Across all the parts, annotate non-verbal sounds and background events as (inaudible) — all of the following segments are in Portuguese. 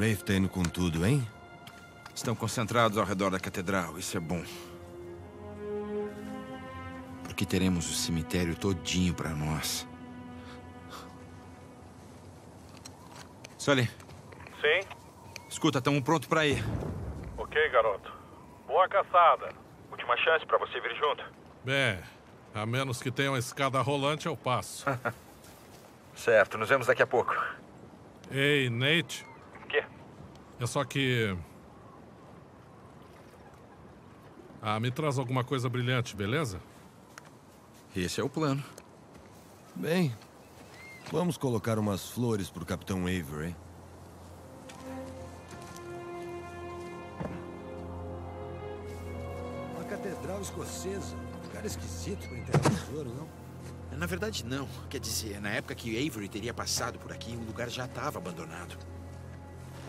Rafe tá indo com tudo, hein? Estão concentrados ao redor da catedral, isso é bom. Porque teremos o cemitério todinho para nós. Sully. Sim? Escuta, estamos prontos para ir. Ok, garoto. Boa caçada. Última chance para você vir junto. Bem, a menos que tenha uma escada rolante, eu passo. (laughs) certo, nos vemos daqui a pouco. Ei, Nate. É só que. Ah, me traz alguma coisa brilhante, beleza? Esse é o plano. Bem, vamos colocar umas flores pro Capitão Avery. Uma catedral escocesa. Cara esquisito pra enterrar tesouro, não? Na verdade, não. Quer dizer, na época que Avery teria passado por aqui, o lugar já estava abandonado.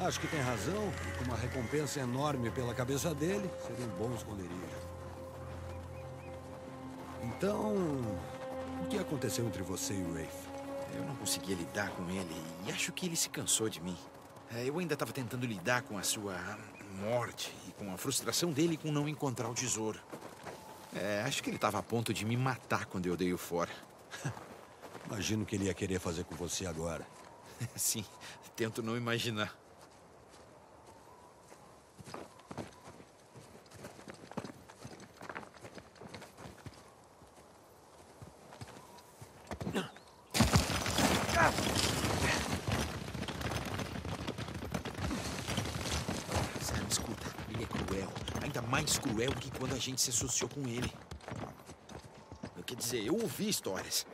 Acho que tem razão. E com uma recompensa enorme pela cabeça dele, seria um bom esconderijo. Então, o que aconteceu entre você e o Rafe? Eu não conseguia lidar com ele e acho que ele se cansou de mim. É, eu ainda estava tentando lidar com a sua morte e com a frustração dele com não encontrar o tesouro. É, acho que ele estava a ponto de me matar quando eu dei o fora. (laughs) Imagino que ele ia querer fazer com você agora. (laughs) Sim, tento não imaginar. Sam, escuta, ele é cruel. Ainda mais cruel que quando a gente se associou com ele. Quer dizer, eu ouvi histórias.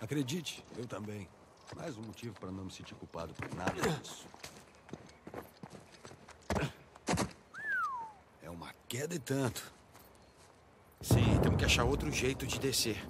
Acredite, eu também. Mais um motivo para não me sentir culpado por nada disso. É uma queda e tanto. Sim, temos que achar outro jeito de descer.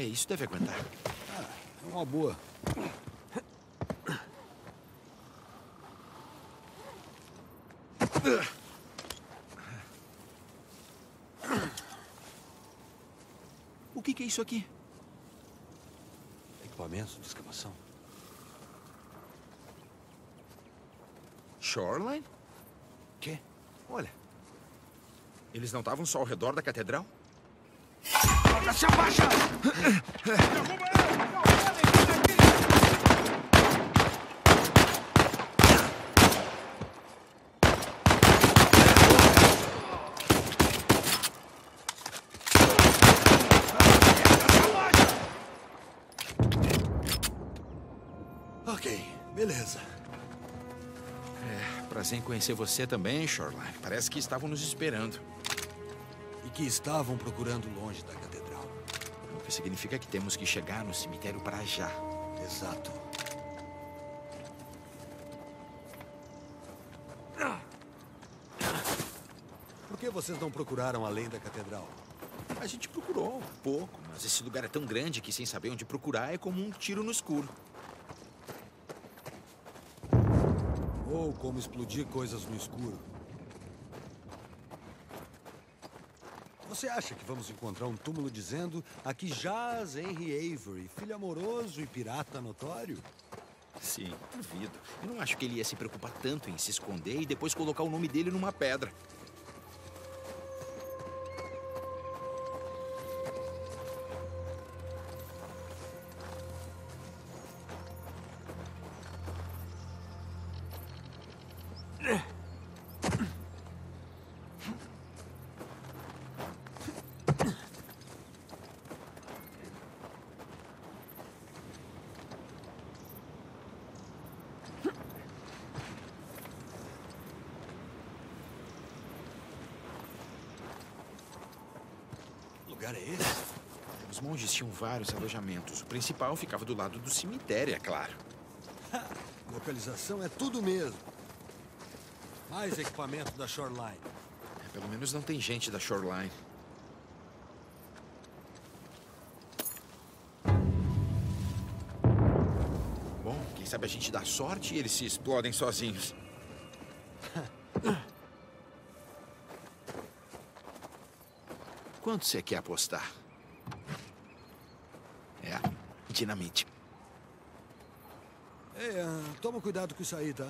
É, isso deve aguentar. É uma boa. O que, que é isso aqui? Equipamentos de escavação. Shoreline? Quê? Olha. Eles não estavam só ao redor da catedral? Se abaixa! Ok, beleza. É, prazer em conhecer você também, Shoreline. Parece que estavam nos esperando. E que estavam procurando longe da catedral. Que significa que temos que chegar no cemitério para já. Exato. Por que vocês não procuraram além da catedral? A gente procurou um pouco, mas esse lugar é tão grande que sem saber onde procurar é como um tiro no escuro. Ou como explodir coisas no escuro. Você acha que vamos encontrar um túmulo dizendo aqui jaz Henry Avery, filho amoroso e pirata notório? Sim, duvido. Eu não acho que ele ia se preocupar tanto em se esconder e depois colocar o nome dele numa pedra. Vários alojamentos. O principal ficava do lado do cemitério, é claro. (laughs) Localização é tudo mesmo. Mais equipamento da Shoreline. É, pelo menos não tem gente da Shoreline. Bom, quem sabe a gente dá sorte e eles se explodem sozinhos. (laughs) Quanto você quer apostar? É, dinamite. Ei, ah, toma cuidado com isso aí, tá?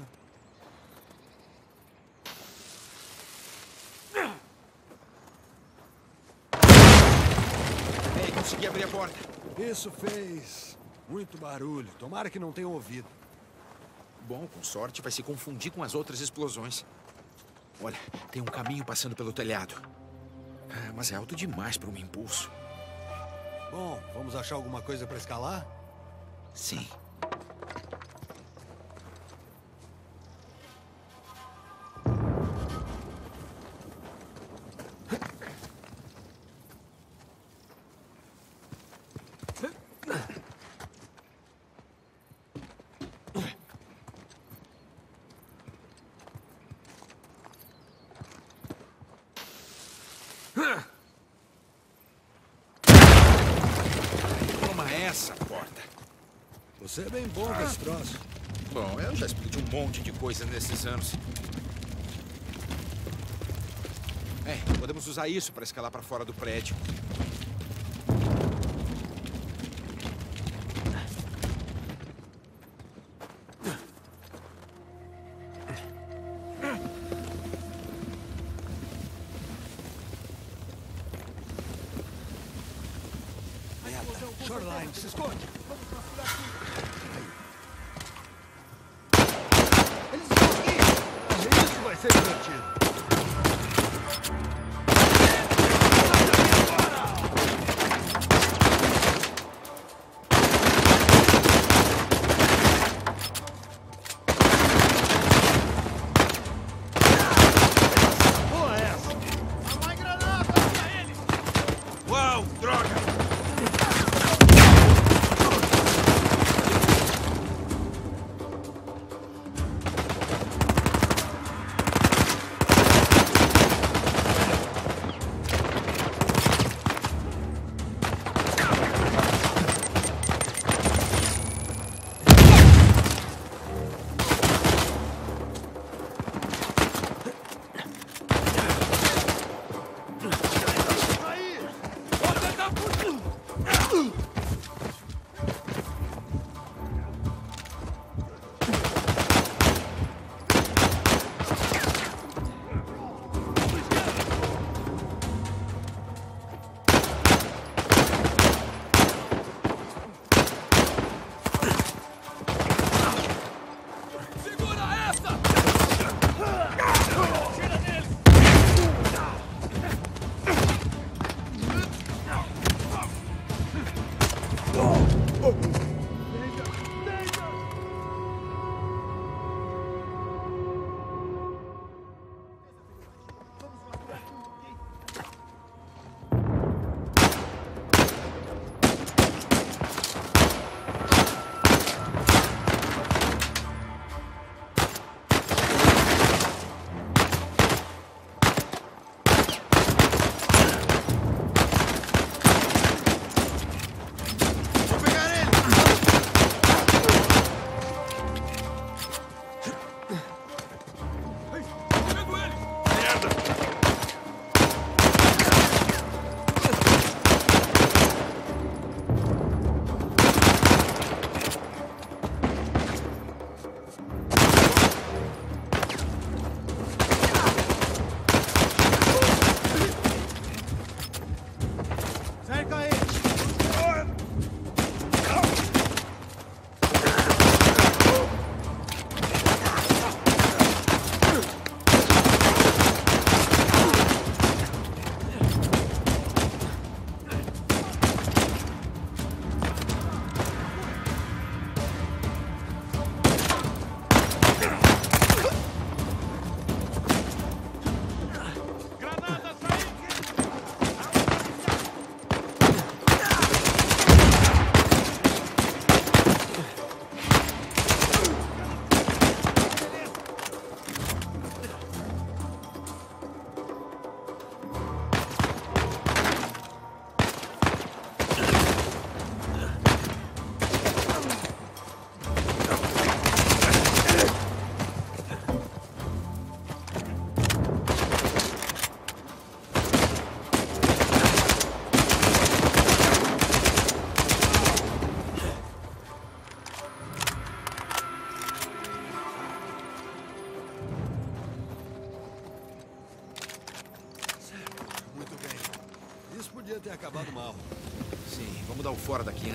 Ei, consegui abrir a porta. Isso fez muito barulho. Tomara que não tenham ouvido. Bom, com sorte vai se confundir com as outras explosões. Olha, tem um caminho passando pelo telhado. Ah, mas é alto demais para um impulso. Bom, vamos achar alguma coisa para escalar? Sim. Essa, porta. Você é bem bom com esse troço. Bom, eu já explodi um monte de coisa nesses anos. É, podemos usar isso para escalar para fora do prédio.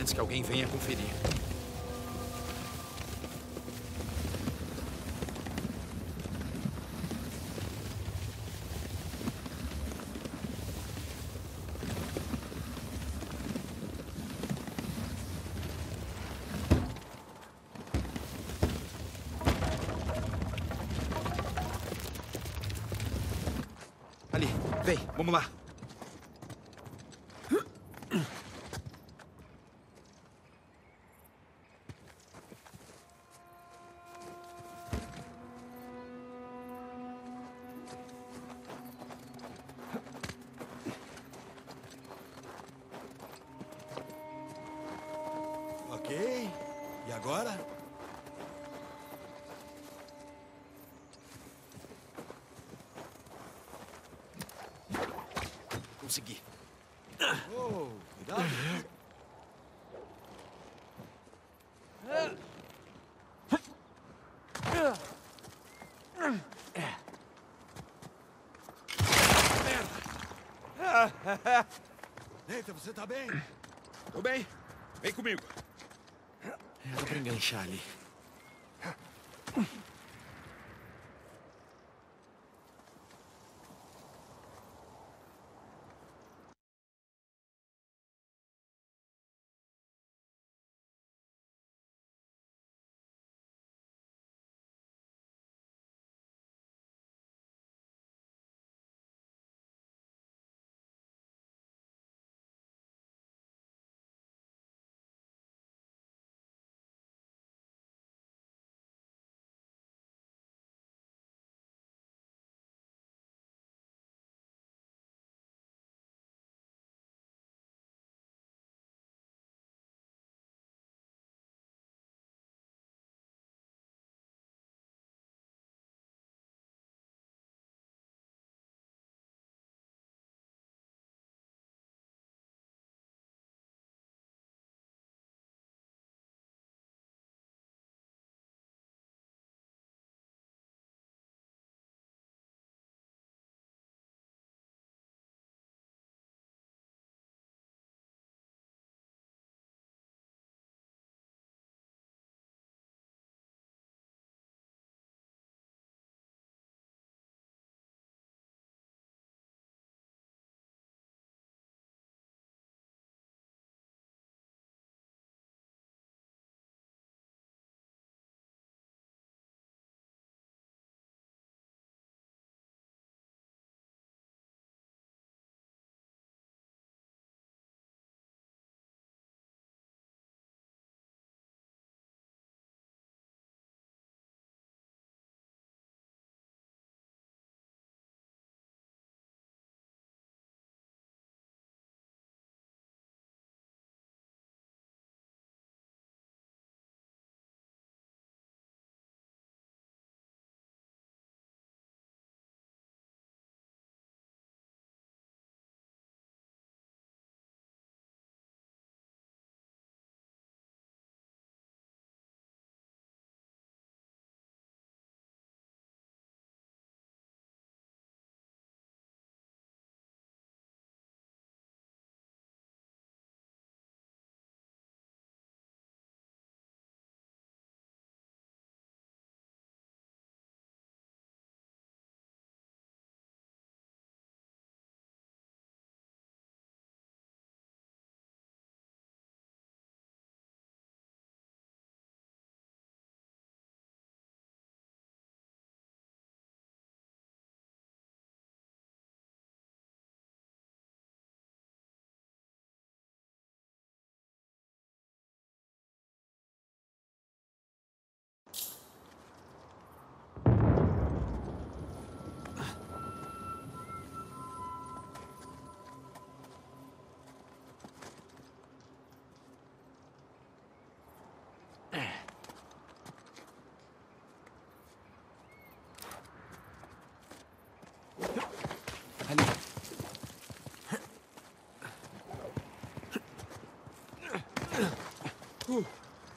Antes que alguém venha conferir. Ali, vem, vamos lá. Oh, cuidado. Eita, você tá bem? Tô bem. Vem comigo. Dá pra enganchar. Ali.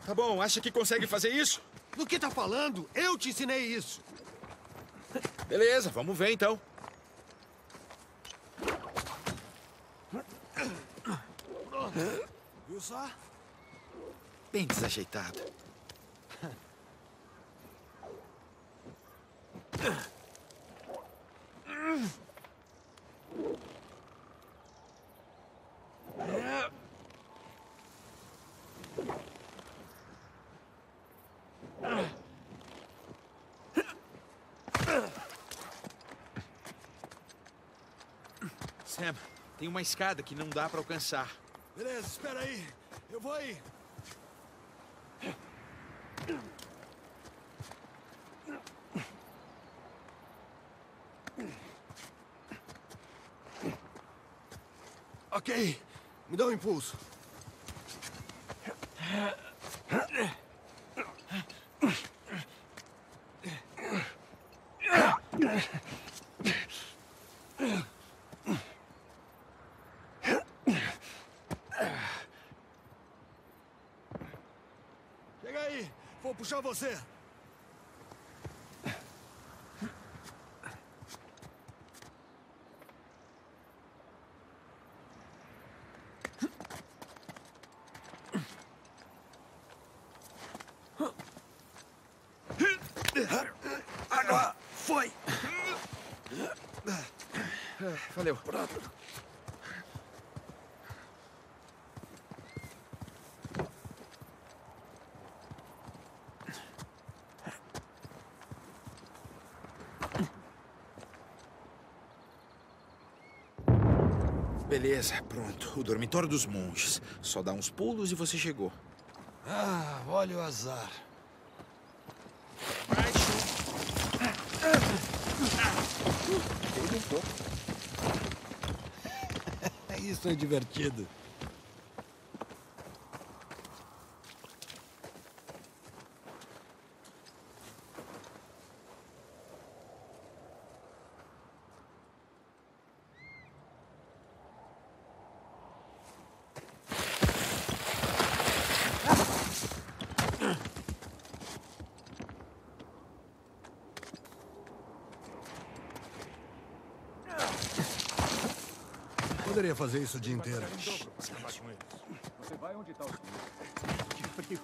Tá bom, acha que consegue fazer isso? Do que tá falando? Eu te ensinei isso. Beleza, vamos ver então. Viu só? Bem desajeitado. (laughs) Sam, tem uma escada que não dá pra alcançar. Beleza, espera aí. Eu vou aí. Ok, me dá um impulso. Chega aí, puxar você. Agora foi. Valeu. Beleza, pronto. O dormitório dos monges. Só dá uns pulos e você chegou. Ah, olha o azar. (laughs) Isso é divertido. Fazer isso o dia inteiro. Você vai onde está o senhor? Que frio.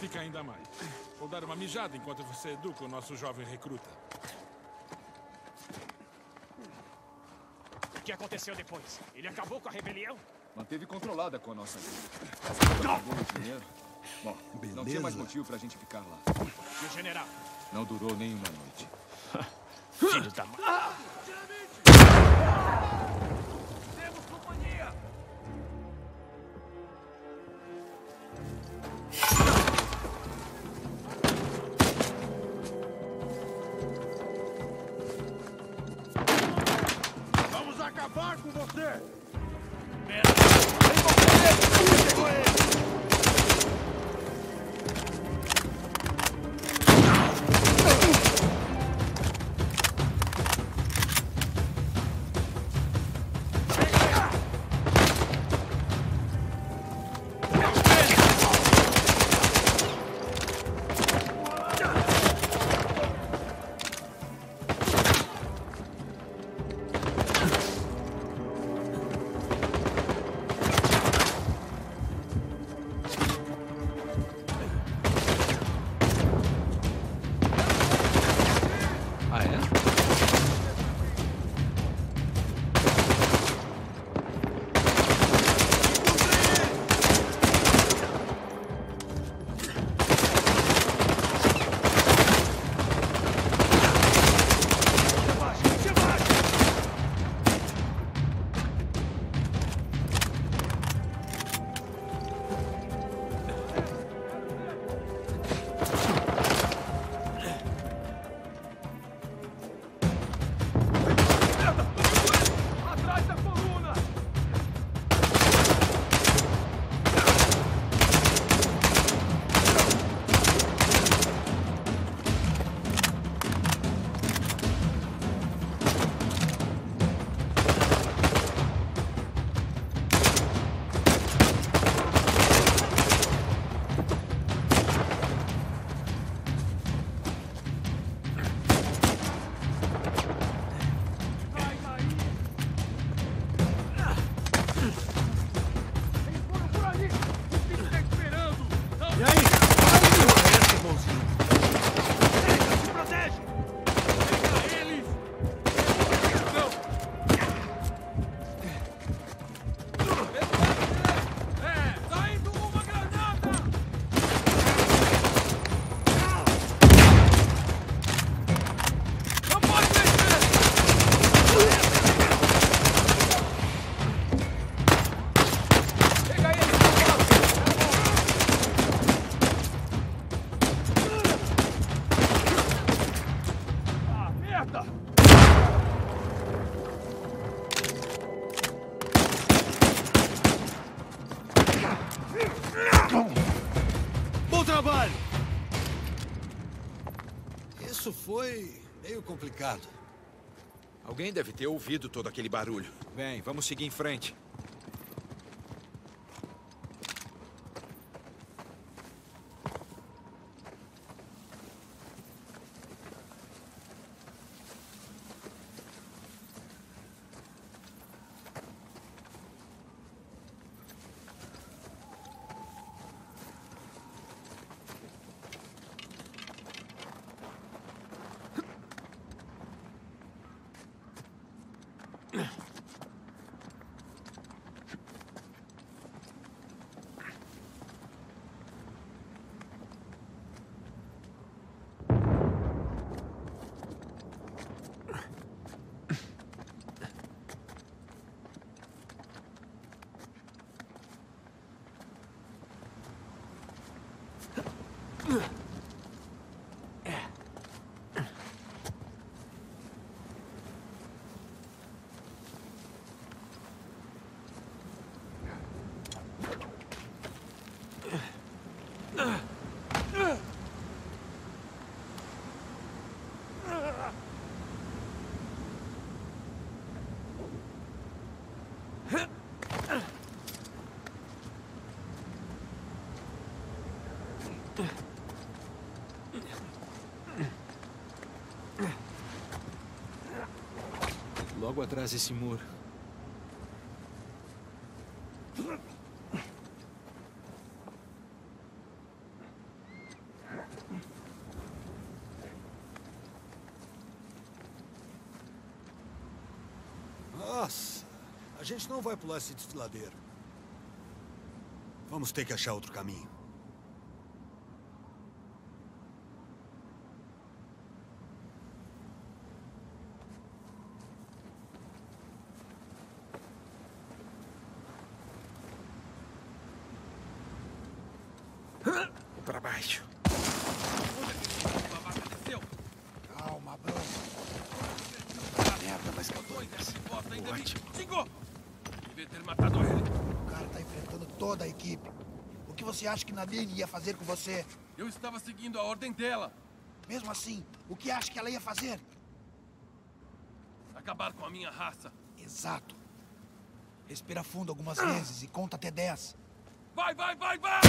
Fica ainda mais. Vou dar uma mijada enquanto você educa o nosso jovem recruta. O que aconteceu depois? Ele acabou com a rebelião? Manteve controlada com a nossa dinheiro. Bom, não tinha mais Beleza. motivo pra gente ficar lá. E o general? Não durou nem uma noite. (laughs) Filho da mãe. Complicado. Alguém deve ter ouvido todo aquele barulho. Bem, vamos seguir em frente. Logo atrás desse muro. Nossa, a gente não vai pular esse desfiladeiro. Vamos ter que achar outro caminho. Para baixo. Calma, bro. Merda, mas que eu tô Ótimo. Xingou! Devia ter matado ele. O cara tá enfrentando toda a equipe. O que você acha que Nadine ia fazer com você? Eu estava seguindo a ordem dela. Mesmo assim, o que acha que ela ia fazer? Acabar com a minha raça. Exato. Respira fundo algumas vezes e conta até 10. Vai, vai, vai, vai!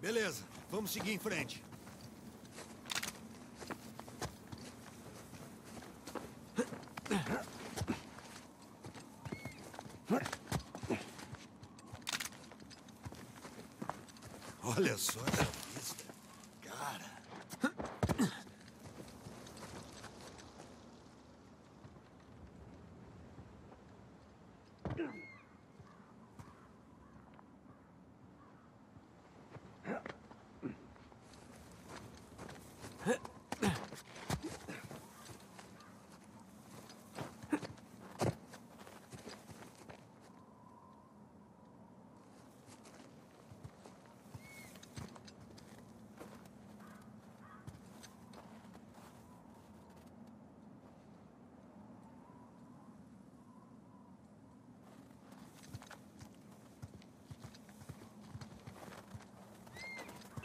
Beleza, vamos seguir em frente. Get him.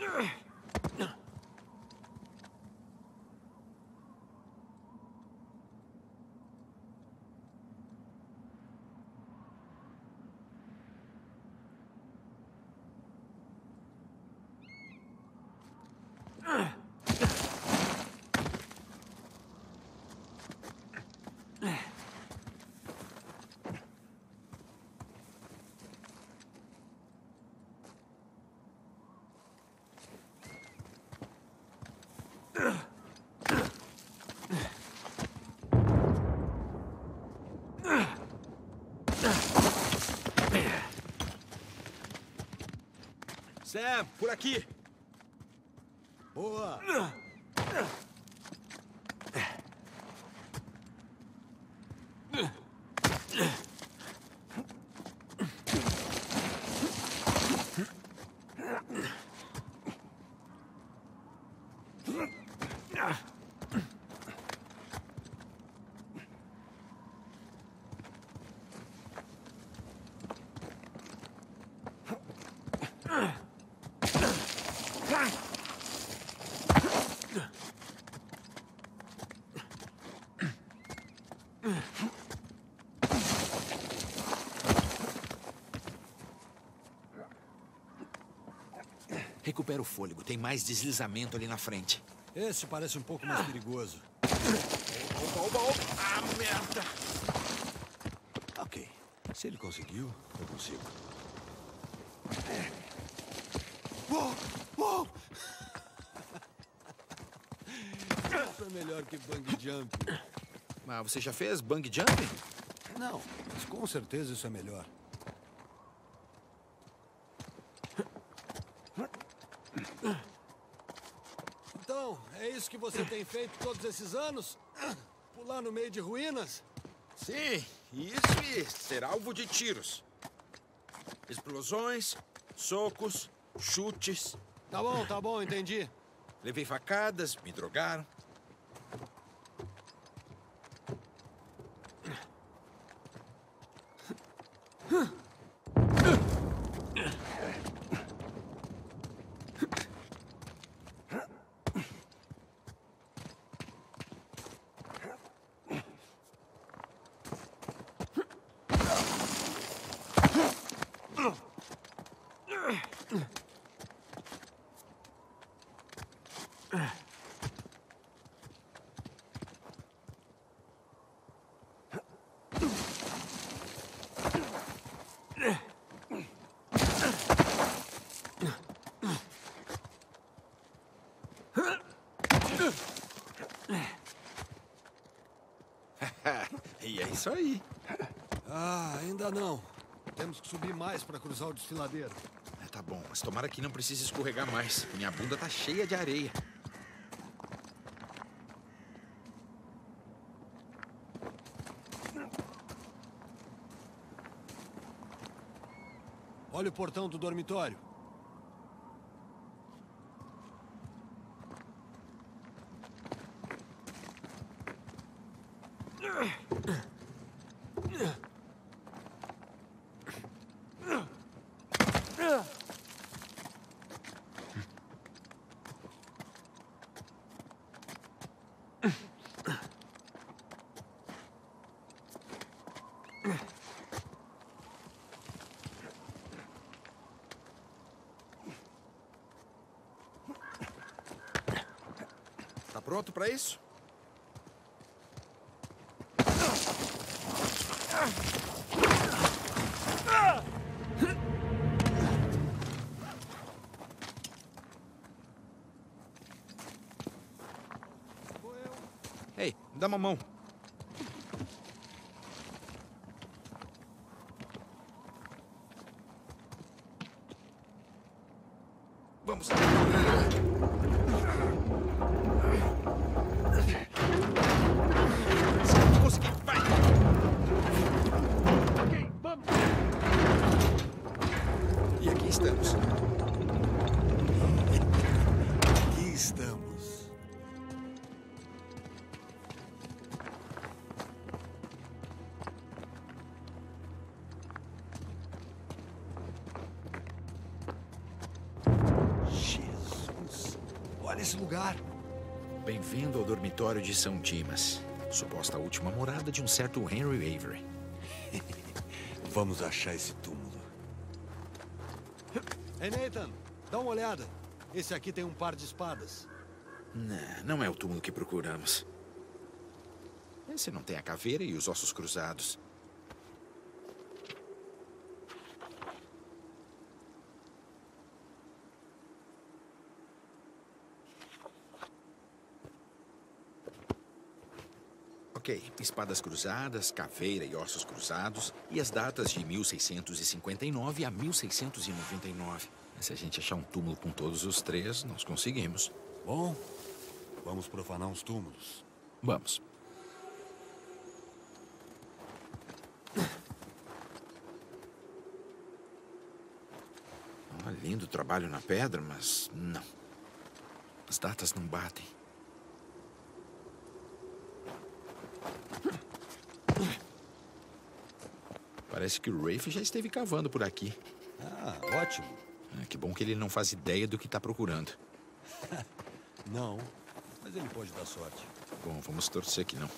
Ugh! Sam, por aqui. Boa! Recupera o fôlego. Tem mais deslizamento ali na frente. Esse parece um pouco mais perigoso. Oba, oba, oba. Ah, merda. Ok. Se ele conseguiu, eu consigo. Uou! Uou! Isso é melhor que bang jump. Mas você já fez bang jumping? Não, mas com certeza isso é melhor. Então, é isso que você tem feito todos esses anos? Pular no meio de ruínas? Sim, isso e ser alvo de tiros. Explosões, socos, chutes. Tá bom, tá bom, entendi. Levei facadas, me drogaram. e é isso aí. Ah, ainda não. Temos que subir mais para cruzar o desfiladeiro. É, tá bom, mas tomara que não precise escorregar mais. Minha bunda tá cheia de areia. Olha o portão do dormitório. Pra isso? Ei, dá uma mão. Bem-vindo ao dormitório de São Dimas. Suposta última morada de um certo Henry Avery. (laughs) Vamos achar esse túmulo. Ei, Nathan, dá uma olhada. Esse aqui tem um par de espadas. Não, não é o túmulo que procuramos. Esse não tem a caveira e os ossos cruzados. Ok, espadas cruzadas, caveira e ossos cruzados, e as datas de 1659 a 1699. Se a gente achar um túmulo com todos os três, nós conseguimos. Bom, vamos profanar uns túmulos. Vamos. Ah, lindo trabalho na pedra, mas não. As datas não batem. Parece que o Rafe já esteve cavando por aqui. Ah, ótimo. Ah, que bom que ele não faz ideia do que está procurando. (laughs) Não, mas ele pode dar sorte. Bom, vamos torcer que não.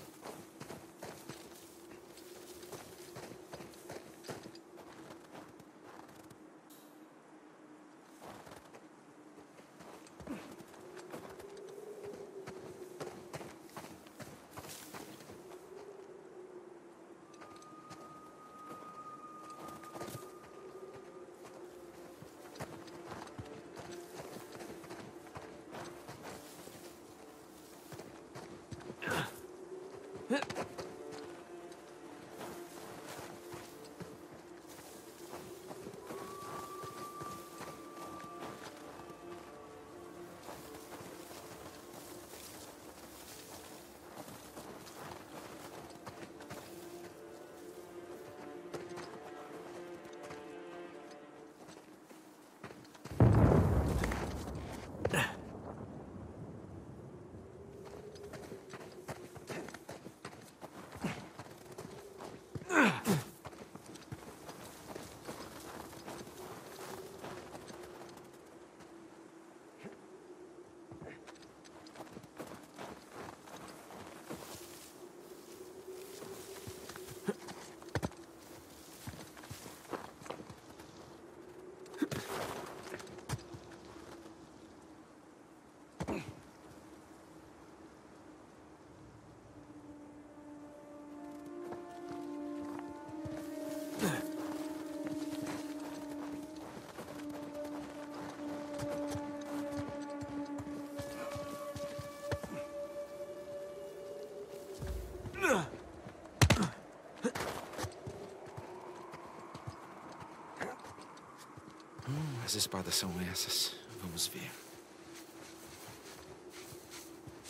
As espadas são essas. Vamos ver.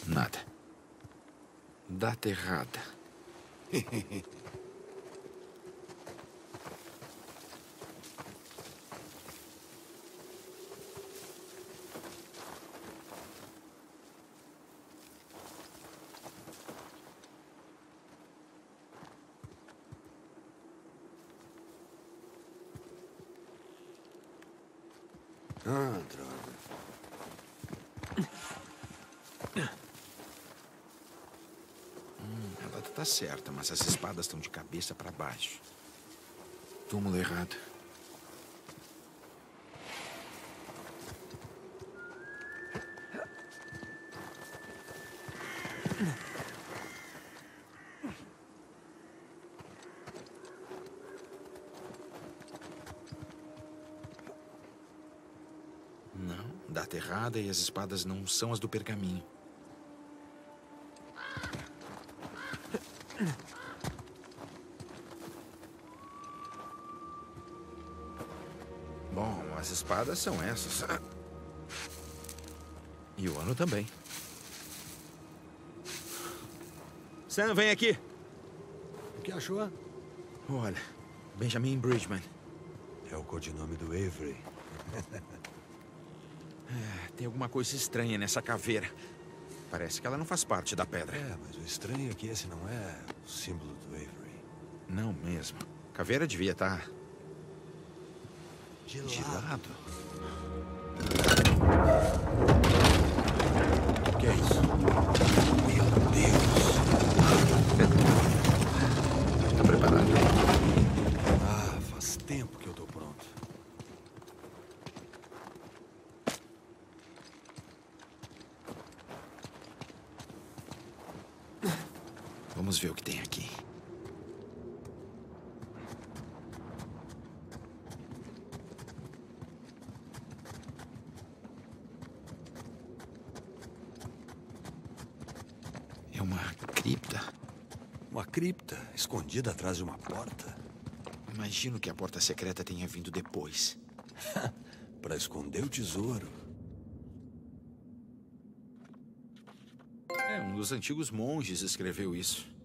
Nada. Data errada. (laughs) Ah, droga. A data tá certa, mas as espadas estão de cabeça para baixo. Túmulo errado. Não, errada e as espadas não são as do pergaminho. Bom, as espadas são essas. E o ano também. Sam, vem aqui. O que achou? Olha, Benjamin Bridgman. É o codinome do Avery. (laughs) Tem alguma coisa estranha nessa caveira. Parece que ela não faz parte da pedra. É, mas o estranho é que esse não é o símbolo do Avery. Não mesmo. Caveira devia estar De de lado. O que é isso? Meu Deus! Tá preparado? Ah, faz tempo que eu tô pronto. Vamos ver o que tem aqui. É uma cripta. Uma cripta escondida atrás de uma porta Imagino que a porta secreta tenha vindo depois. (laughs) para esconder o tesouro. É, um dos antigos monges escreveu isso.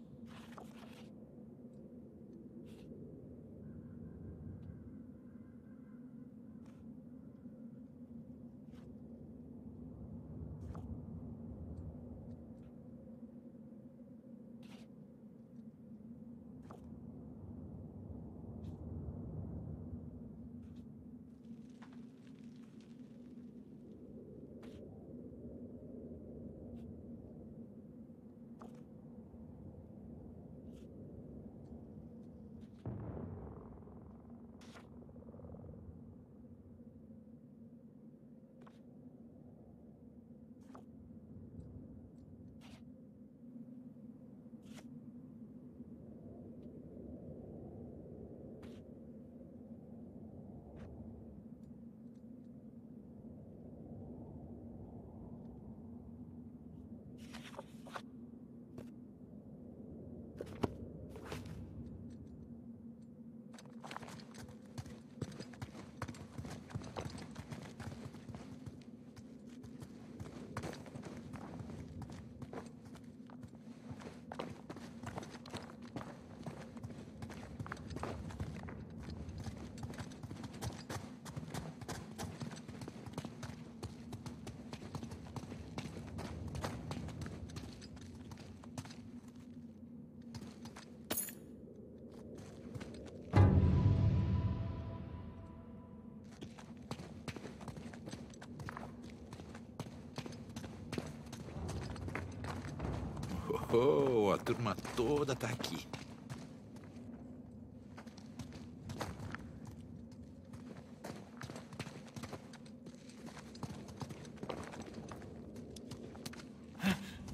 Oh, a turma toda tá aqui.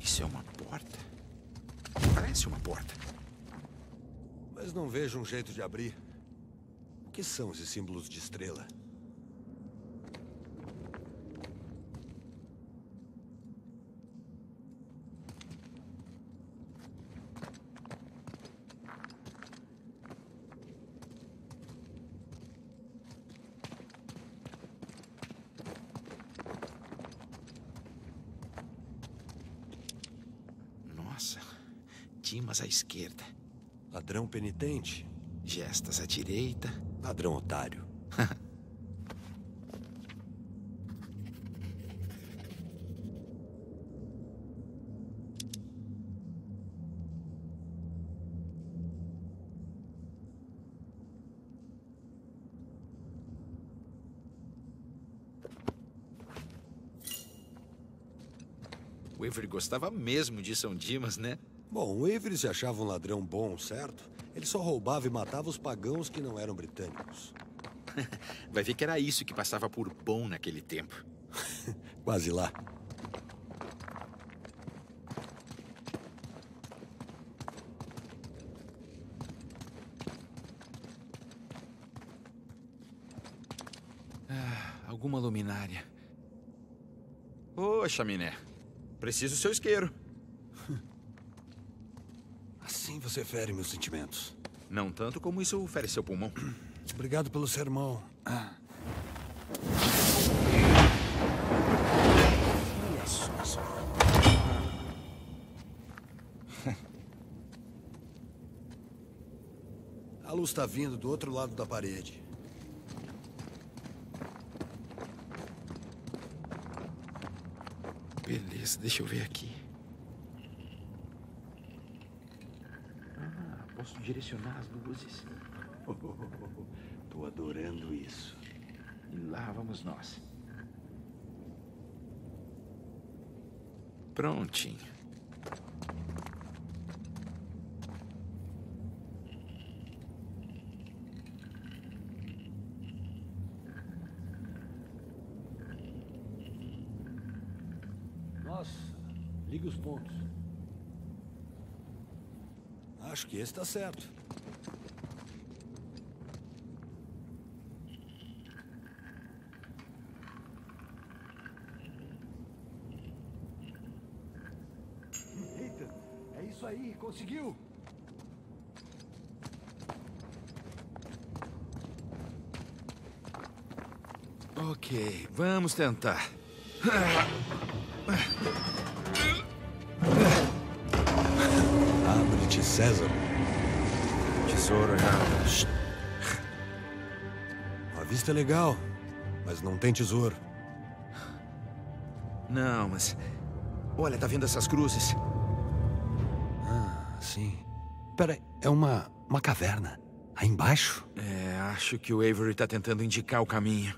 Isso é uma porta? Parece uma porta. Mas não vejo um jeito de abrir. O que são esses símbolos de estrela? Nossa, Dimas à esquerda, Ladrão penitente? gestas à direita. Ladrão otário. (laughs) O Avery gostava mesmo de São Dimas, né? Bom, o Avery se achava um ladrão bom, certo? Ele só roubava e matava os pagãos que não eram britânicos. (laughs) Vai ver que era isso que passava por bom naquele tempo. (laughs) Quase lá. Alguma luminária. Ô, chaminé. Preciso do seu isqueiro. Assim você fere meus sentimentos. Não tanto como isso fere seu pulmão. (clears throat) Obrigado pelo sermão. Ah. (clears throat) A luz está vindo do outro lado da parede. Beleza, deixa eu ver aqui. Ah, posso direcionar as luzes. (laughs) Tô adorando isso. E lá vamos nós. Prontinho. Nossa, liga os pontos. Acho que esse tá certo. Eita, é isso aí, conseguiu! Ok, vamos tentar. César. Tesouro já. A vista é legal, mas não tem tesouro. Não, mas. Olha, tá vendo essas cruzes? Ah, sim. Pera, é uma, uma caverna. Aí embaixo? É, acho que o Avery tá tentando indicar o caminho.